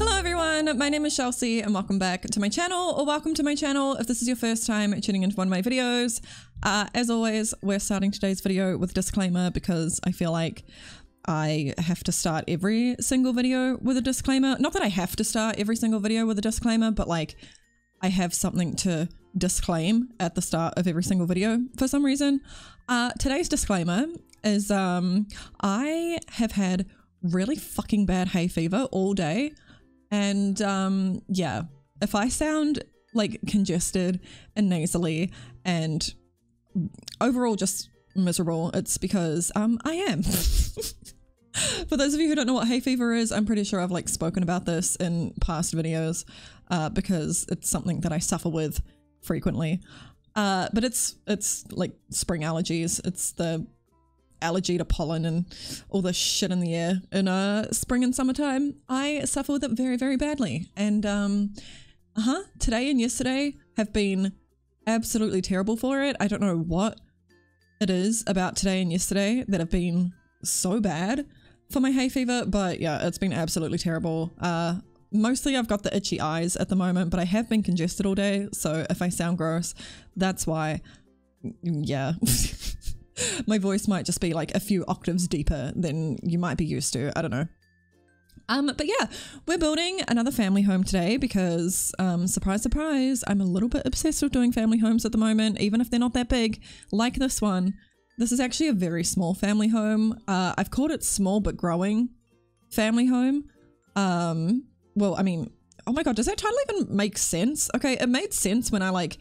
Hello everyone, my name is Chelsea and welcome back to my channel or welcome to my channel if this is your first time tuning into one of my videos. Uh, as always, we're starting today's video with a disclaimer because I feel like I have to start every single video with a disclaimer. Not that I have to start every single video with a disclaimer, but like I have something to disclaim at the start of every single video for some reason. Uh, today's disclaimer is um, I have had really fucking bad hay fever all day. And um, yeah, if I sound like congested and nasally and overall just miserable, it's because um, I am. For those of you who don't know what hay fever is, I'm pretty sure I've like spoken about this in past videos uh, because it's something that I suffer with frequently. Uh, but it's it's like spring allergies. It's the allergy to pollen and all the shit in the air in uh, spring and summertime. I suffer with it very very badly, and um, uh huh. Today and yesterday have been absolutely terrible for it. I don't know what it is about today and yesterday that have been so bad for my hay fever, but yeah, it's been absolutely terrible. Uh, mostly I've got the itchy eyes at the moment, but I have been congested all day, so if I sound gross, that's why. Yeah. my voice might just be like a few octaves deeper than you might be used to. I don't know. Um, but yeah, we're building another family home today because, um, surprise, surprise, I'm a little bit obsessed with doing family homes at the moment, even if they're not that big, like this one. This is actually a very small family home. Uh, I've called it small but growing family home. Um, well, I mean, oh my god, does that title even make sense? Okay, it made sense when I like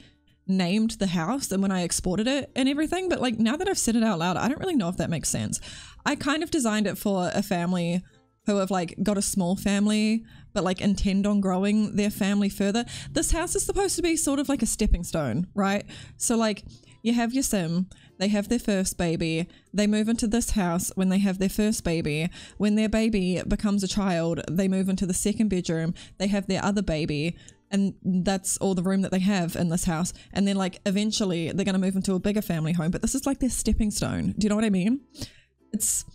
named the house and when I exported it and everything, but like now that I've said it out loud, I don't really know if that makes sense. I kind of designed it for a family who have like got a small family but like intend on growing their family further. This house is supposed to be sort of like a stepping stone, right? So like you have your sim, they have their first baby, they move into this house when they have their first baby. When their baby becomes a child, they move into the second bedroom, they have their other baby, and that's all the room that they have in this house. And then, like, eventually they're going to move into a bigger family home, but this is like their stepping stone. Do you know what I mean? It's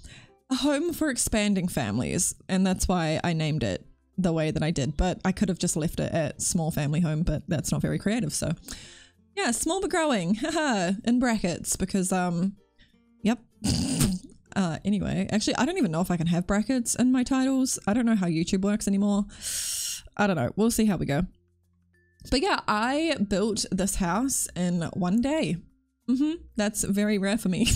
a home for expanding families, and that's why I named it the way that I did. But I could have just left it at small family home, but that's not very creative. So yeah, small but growing, in brackets, because, um, yep. uh, anyway, actually, I don't even know if I can have brackets in my titles. I don't know how YouTube works anymore. I don't know. We'll see how we go. But yeah, I built this house in one day. Mm-hmm. That's very rare for me.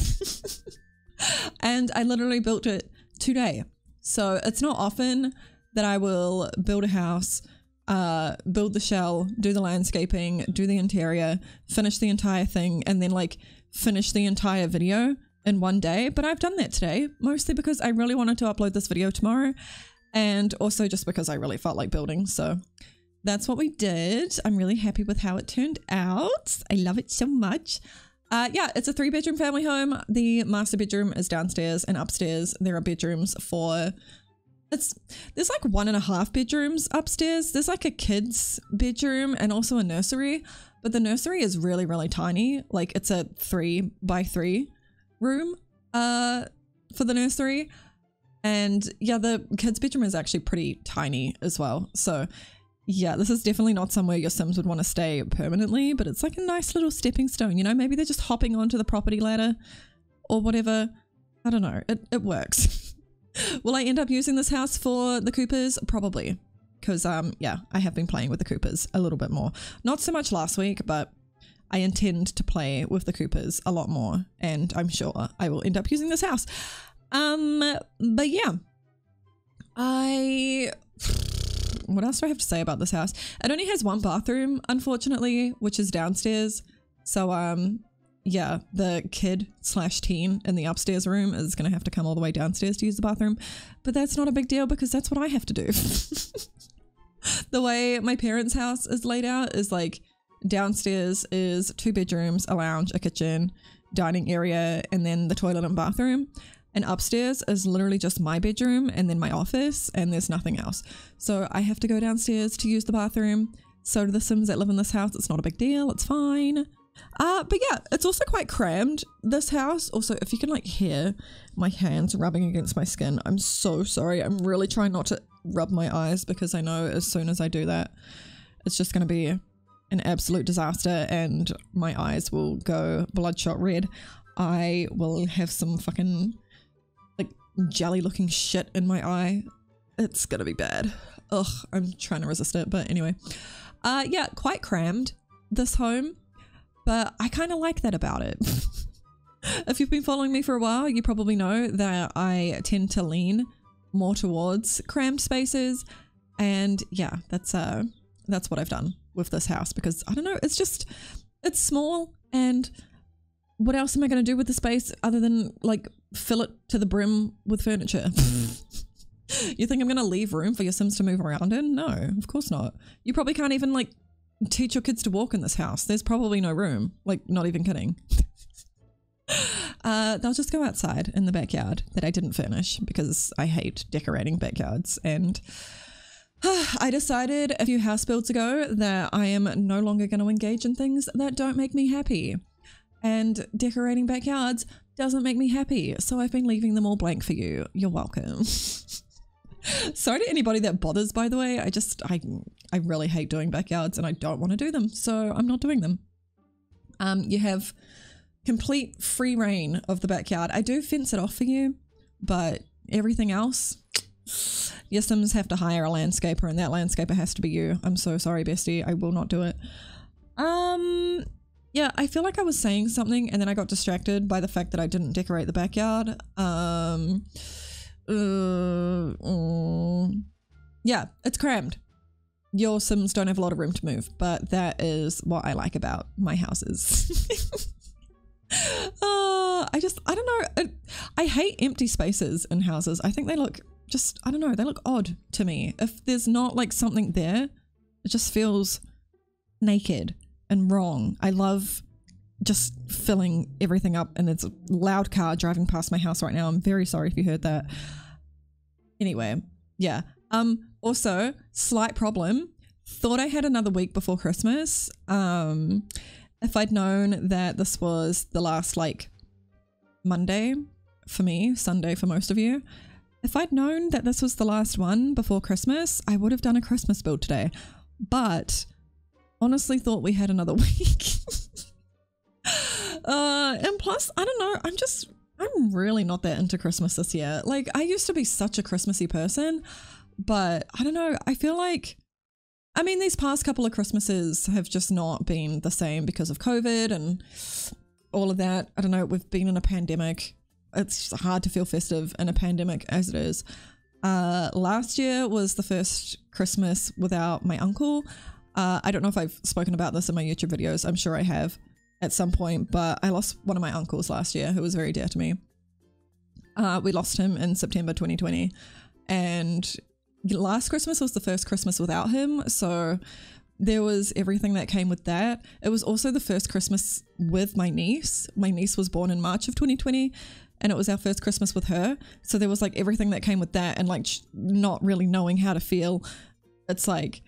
and I literally built it today. So it's not often that I will build a house uh, build the shell, do the landscaping, do the interior, finish the entire thing, and then like finish the entire video in one day. But I've done that today, mostly because I really wanted to upload this video tomorrow, and also just because I really felt like building. So that's what we did. I'm really happy with how it turned out. I love it so much. Uh, yeah, it's a three bedroom family home. The master bedroom is downstairs and upstairs. There are bedrooms for it's there's like one and a half bedrooms upstairs. There's like a kid's bedroom and also a nursery, but the nursery is really really tiny. Like it's a three by three room uh for the nursery, and yeah, the kid's bedroom is actually pretty tiny as well. So yeah, this is definitely not somewhere your Sims would want to stay permanently, but it's like a nice little stepping stone. You know, maybe they're just hopping onto the property ladder or whatever. I don't know. It it works. Will I end up using this house for the Coopers? Probably. Because, um, yeah, I have been playing with the Coopers a little bit more. Not so much last week, but I intend to play with the Coopers a lot more. And I'm sure I will end up using this house. Um, but yeah. I... What else do I have to say about this house? It only has one bathroom, unfortunately, which is downstairs. So, um, yeah, the kid slash teen in the upstairs room is going to have to come all the way downstairs to use the bathroom. But that's not a big deal because that's what I have to do. the way my parents' house is laid out is like downstairs is two bedrooms, a lounge, a kitchen, dining area, and then the toilet and bathroom. And upstairs is literally just my bedroom and then my office, and there's nothing else. So I have to go downstairs to use the bathroom. So do the Sims that live in this house. It's not a big deal. It's fine. Uh, but yeah, it's also quite crammed, this house. Also, if you can like hear my hands rubbing against my skin, I'm so sorry. I'm really trying not to rub my eyes because I know as soon as I do that, it's just going to be an absolute disaster and my eyes will go bloodshot red. I will have some fucking jelly looking shit in my eye. It's gonna be bad. Ugh, I'm trying to resist it, but anyway. Uh yeah, quite crammed this home, but I kind of like that about it. if you've been following me for a while, you probably know that I tend to lean more towards crammed spaces and yeah, that's uh that's what I've done with this house because I don't know, it's just it's small and what else am I going to do with the space other than like fill it to the brim with furniture? you think I'm going to leave room for your Sims to move around in? No, of course not. You probably can't even like teach your kids to walk in this house. There's probably no room. Like, not even kidding. uh, they'll just go outside in the backyard that I didn't furnish because I hate decorating backyards. And I decided a few house builds ago that I am no longer going to engage in things that don't make me happy and decorating backyards doesn't make me happy. So I've been leaving them all blank for you. You're welcome. Sorry to anybody that bothers, by the way. I just, I, I really hate doing backyards and I don't want to do them. So I'm not doing them. Um, you have complete free rein of the backyard. I do fence it off for you, but everything else, your Sims have to hire a landscaper and that landscaper has to be you. I'm so sorry, bestie. I will not do it. Um, yeah, I feel like I was saying something and then I got distracted by the fact that I didn't decorate the backyard. Um, uh, um, yeah, it's crammed. Your Sims don't have a lot of room to move, but that is what I like about my houses. uh, I just, I don't know. I hate empty spaces in houses. I think they look just, I don't know, they look odd to me. If there's not like something there, it just feels naked and wrong. I love just filling everything up and it's a loud car driving past my house right now. I'm very sorry if you heard that. Anyway, yeah. Um also, slight problem. Thought I had another week before Christmas. Um if I'd known that this was the last like Monday for me, Sunday for most of you. If I'd known that this was the last one before Christmas, I would have done a Christmas build today. But honestly thought we had another week. uh, and plus, I don't know, I'm just, I'm really not that into Christmas this year. Like, I used to be such a Christmassy person, but I don't know, I feel like, I mean, these past couple of Christmases have just not been the same because of COVID and all of that. I don't know, we've been in a pandemic. It's hard to feel festive in a pandemic as it is. Uh, last year was the first Christmas without my uncle. Uh, I don't know if I've spoken about this in my YouTube videos. I'm sure I have at some point, but I lost one of my uncles last year who was very dear to me. Uh, we lost him in September 2020. And last Christmas was the first Christmas without him. So there was everything that came with that. It was also the first Christmas with my niece. My niece was born in March of 2020 and it was our first Christmas with her. So there was like everything that came with that and like not really knowing how to feel. It's like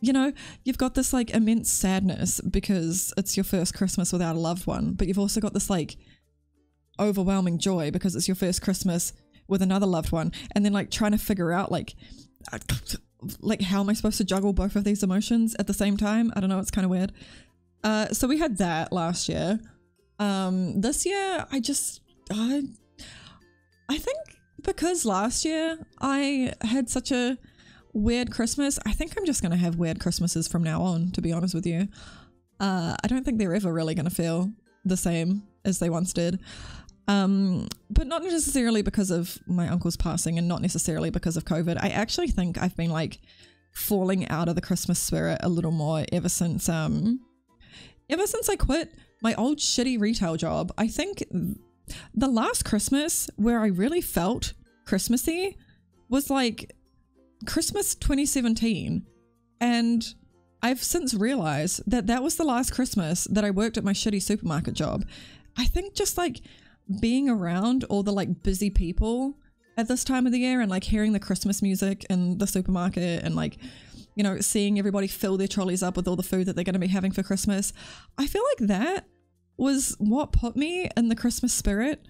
you know, you've got this like immense sadness because it's your first Christmas without a loved one, but you've also got this like overwhelming joy because it's your first Christmas with another loved one, and then like trying to figure out like like how am I supposed to juggle both of these emotions at the same time? I don't know, it's kind of weird. Uh, so we had that last year. Um, this year I just I I think because last year I had such a weird Christmas. I think I'm just going to have weird Christmases from now on, to be honest with you. Uh, I don't think they're ever really going to feel the same as they once did. Um, but not necessarily because of my uncle's passing and not necessarily because of COVID. I actually think I've been like falling out of the Christmas spirit a little more ever since um ever since I quit my old shitty retail job. I think the last Christmas where I really felt Christmassy was like Christmas 2017. And I've since realized that that was the last Christmas that I worked at my shitty supermarket job. I think just like being around all the like busy people at this time of the year and like hearing the Christmas music in the supermarket and like you know, seeing everybody fill their trolleys up with all the food that they're going to be having for Christmas. I feel like that was what put me in the Christmas spirit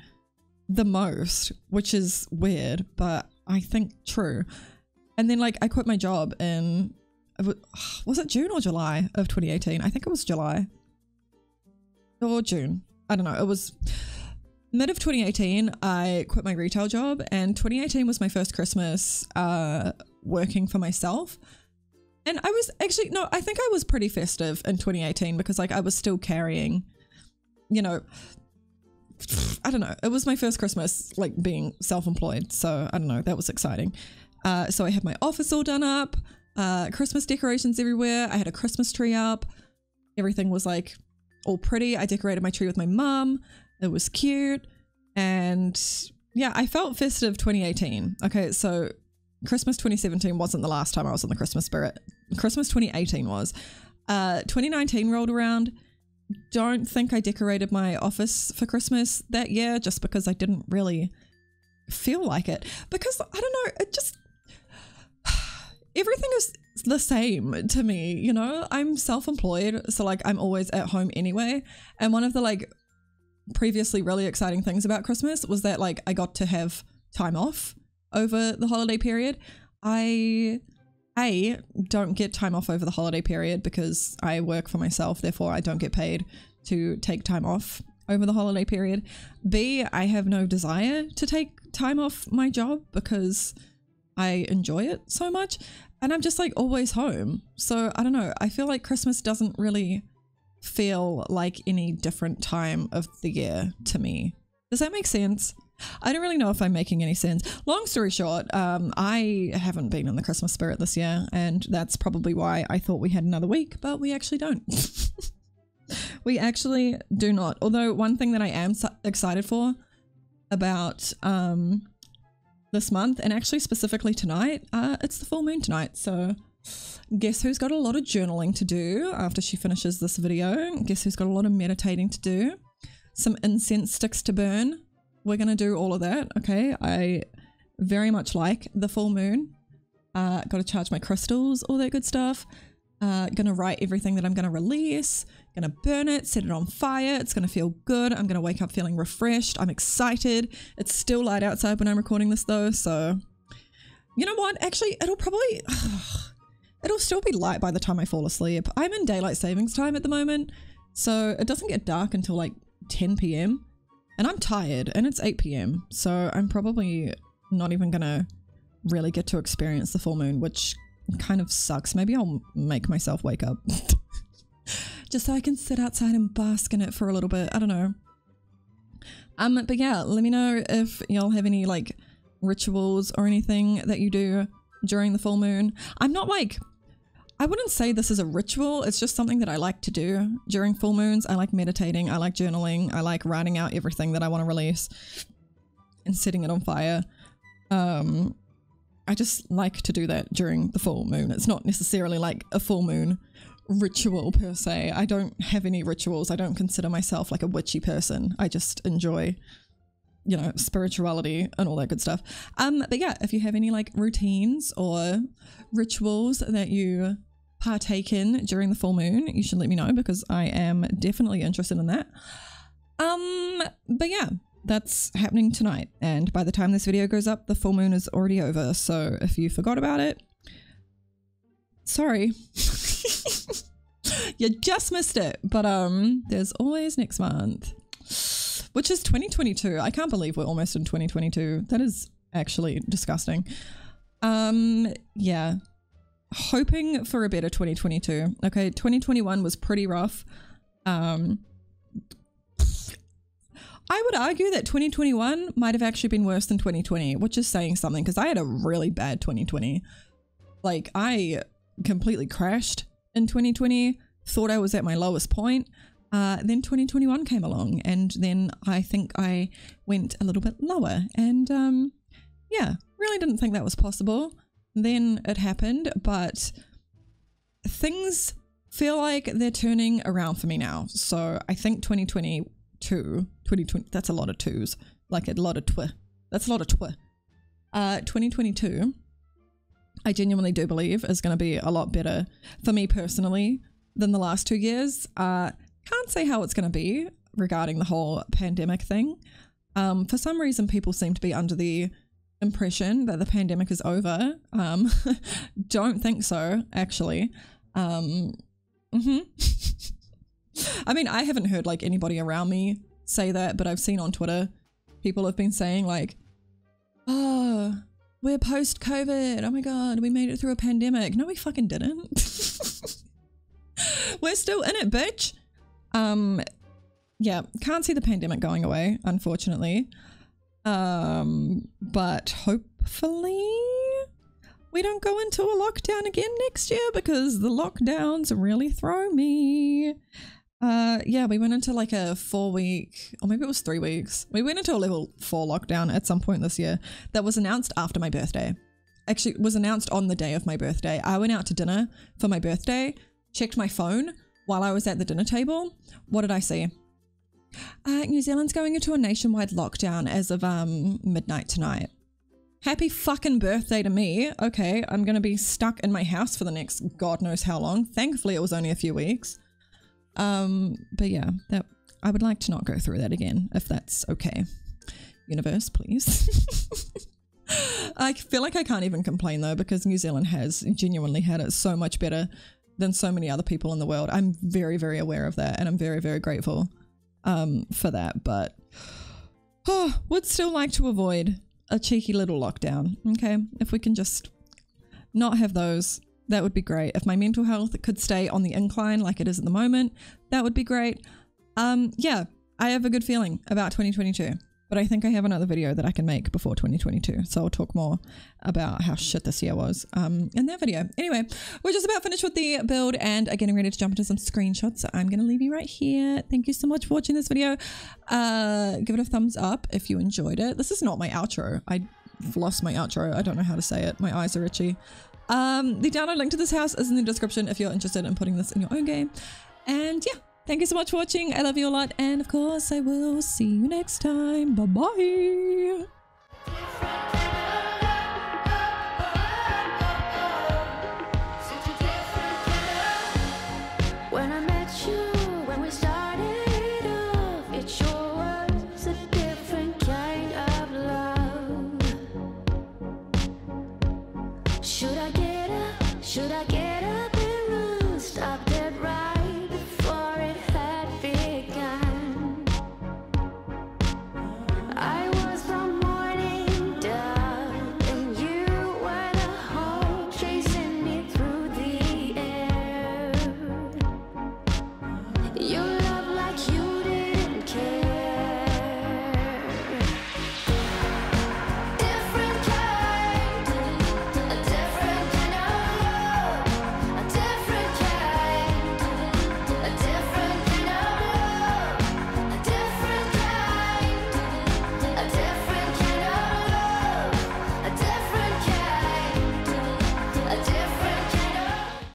the most, which is weird, but I think true. And then, like, I quit my job in, was it June or July of 2018? I think it was July or June. I don't know. It was mid of 2018. I quit my retail job, and 2018 was my first Christmas uh, working for myself. And I was actually, no, I think I was pretty festive in 2018 because, like, I was still carrying, you know, I don't know. It was my first Christmas, like being self employed. So I don't know. That was exciting. Uh, so I had my office all done up, uh, Christmas decorations everywhere. I had a Christmas tree up. Everything was like all pretty. I decorated my tree with my mum. It was cute. And yeah, I felt festive 2018. Okay, so Christmas 2017 wasn't the last time I was in the Christmas spirit. Christmas 2018 was. Uh, 2019 rolled around don't think I decorated my office for Christmas that year just because I didn't really feel like it. Because I don't know, it just everything is the same to me, you know? I'm self-employed, so like I'm always at home anyway. And one of the like previously really exciting things about Christmas was that like I got to have time off over the holiday period. I a, don't get time off over the holiday period because I work for myself, therefore I don't get paid to take time off over the holiday period. B, I have no desire to take time off my job because I enjoy it so much and I'm just like always home. So I don't know, I feel like Christmas doesn't really feel like any different time of the year to me. Does that make sense? I don't really know if I'm making any sense. Long story short, um, I haven't been in the Christmas spirit this year, and that's probably why I thought we had another week, but we actually don't. we actually do not. Although, one thing that I am excited for about um, this month, and actually specifically tonight, uh, it's the full moon tonight. So, guess who's got a lot of journaling to do after she finishes this video? Guess who's got a lot of meditating to do? Some incense sticks to burn we're to do all of that. Okay. I very much like the full moon. Uh, got to charge my crystals, all that good stuff. Uh, gonna write everything that I'm gonna release, gonna burn it, set it on fire. It's gonna feel good. I'm gonna wake up feeling refreshed. I'm excited. It's still light outside when I'm recording this though, so you know what? Actually, it'll probably it'll still be light by the time I fall asleep. I'm in daylight savings time at the moment, so it doesn't get dark until like 10 p.m. And I'm tired and it's 8 p.m. So I'm probably not even gonna really get to experience the full moon, which kind of sucks. Maybe I'll make myself wake up. Just so I can sit outside and bask in it for a little bit. I don't know. Um, but yeah, let me know if y'all have any like rituals or anything that you do during the full moon. I'm not like I wouldn't say this is a ritual. It's just something that I like to do during full moons. I like meditating. I like journaling. I like writing out everything that I want to release and setting it on fire. Um, I just like to do that during the full moon. It's not necessarily like a full moon ritual per se. I don't have any rituals. I don't consider myself like a witchy person. I just enjoy you know spirituality and all that good stuff um but yeah if you have any like routines or rituals that you partake in during the full moon, you should let me know because I am definitely interested in that. Um, but yeah, that's happening tonight. And by the time this video goes up, the full moon is already over. So if you forgot about it, sorry. you just missed it. But um, there's always next month, which is 2022. I can't believe we're almost in 2022. That is actually disgusting. Um, yeah, hoping for a better 2022. Okay, 2021 was pretty rough. Um, I would argue that 2021 might have actually been worse than 2020, which is saying something because I had a really bad 2020. Like, I completely crashed in 2020, thought I was at my lowest point. Uh, then 2021 came along, and then I think I went a little bit lower. And um, yeah, really didn't think that was possible then it happened, but things feel like they're turning around for me now. So I think 2022, 2020, that's a lot of twos, like a lot of twi. That's a lot of twi. Uh, 2022, I genuinely do believe is going to be a lot better for me personally than the last two years. Uh, can't say how it's going to be regarding the whole pandemic thing. Um, for some reason, people seem to be under the impression that the pandemic is over. Um, don't think so, actually. Um, hmm I mean, I haven't heard like anybody around me say that, but I've seen on Twitter people have been saying like, "Oh, we're post COVID. Oh my god, we made it through a pandemic." No, we fucking didn't. we're still in it, bitch. Um, yeah, can't see the pandemic going away, unfortunately. Um, but hopefully we don't go into a lockdown again next year because the lockdowns really throw me. Uh, yeah, we went into like a four week, or maybe it was three weeks. We went into a level four lockdown at some point this year that was announced after my birthday. Actually, it was announced on the day of my birthday. I went out to dinner for my birthday, checked my phone while I was at the dinner table. What did I see? Uh, New Zealand's going into a nationwide lockdown as of um, midnight tonight. Happy fucking birthday to me. Okay, I'm gonna be stuck in my house for the next god knows how long. Thankfully, it was only a few weeks. Um, but yeah, that I would like to not go through that again, if that's okay. Universe, please. I feel like I can't even complain though, because New Zealand has genuinely had it so much better than so many other people in the world. I'm very, very aware of that, and I'm very, very grateful um, for that. But oh, would still like to avoid a cheeky little lockdown. Okay, if we can just not have those, that would be great. If my mental health could stay on the incline like it is at the moment, that would be great. Um, yeah, I have a good feeling about 2022. But I think I have another video that I can make before 2022. So I'll talk more about how shit this year was um, in that video. Anyway, we're just about finished with the build and are getting ready to jump into some screenshots. So I'm going to leave you right here. Thank you so much for watching this video. Uh, give it a thumbs up if you enjoyed it. This is not my outro. I lost my outro. I don't know how to say it. My eyes are itchy. Um, the download link to this house is in the description if you're interested in putting this in your own game. And yeah, Thank you so much for watching. I love you a lot. And of course, I will see you next time. Bye bye.